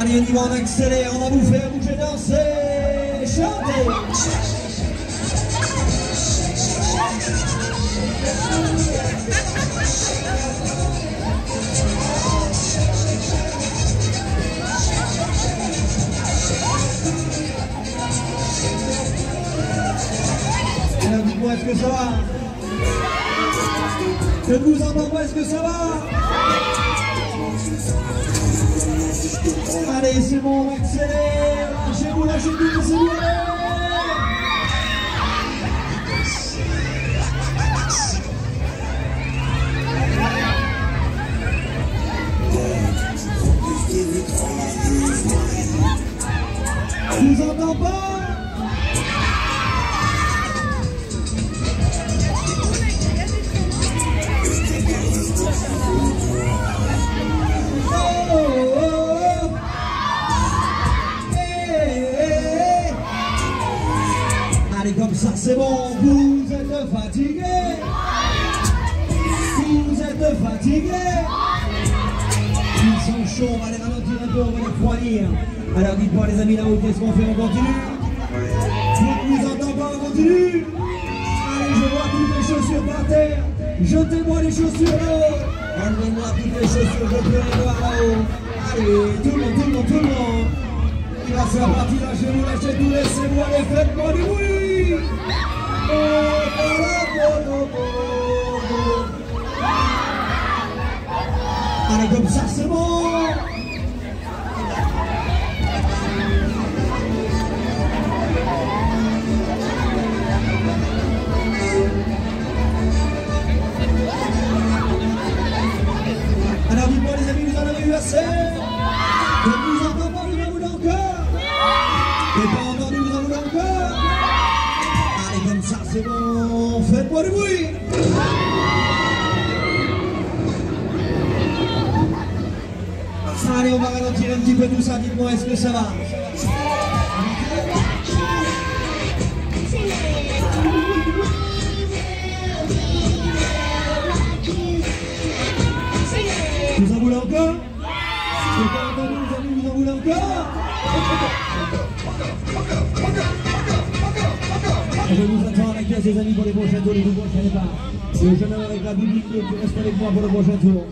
Allez, on y va, on accélère, on va vous faire bouger, danser, Alors dites-moi, est-ce que ça va vous entends pas, est-ce que ça va Allez, c'est bon, on accélère. Lâchez-vous, lâchez-vous, laissez-vous aller Je vous entends pas Allez, comme ça, c'est bon. Vous êtes fatigué. Vous êtes fatigué. Ils sont chauds. On va les ralentir un peu. On va les refroidir. Alors, dites-moi, les amis, là-haut, qu'est-ce qu'on fait? On continue? Je ne vous entends pas. On continue? Allez, je vois toutes les chaussures par terre. Jetez-moi les chaussures là-haut. Enlevez-moi toutes les chaussures. Je peux les voir là-haut. Allez, tout le monde, tout le monde, tout le monde. Il va faire partie lâchez-vous, lâchez tout, laissez-moi les faites-moi du bruit. Para gabsak sa mo! Ça, c'est bon, faites-moi du bruit. Allez, on va ralentir un petit peu tout ça, dites-moi, est-ce que ça va? Vous en voulez encore? Vous en voulez encore? Je vous attends à la caisse, les amis, pour les prochains tours, les deux prochains départs. C'est le jeune homme avec la biblique qui reste avec moi pour le prochain tour.